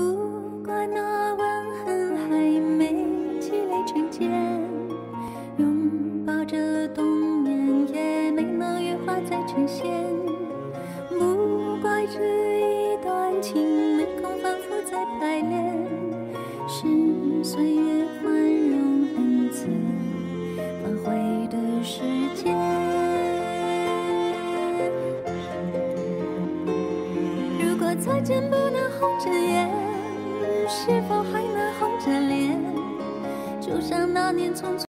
不怪那吻痕还没积累成茧，拥抱着冬眠也没能羽化再成仙。不怪这一段情没空反复再排练，是岁月再见不能红着眼，是否还能红着脸？就像那年匆匆。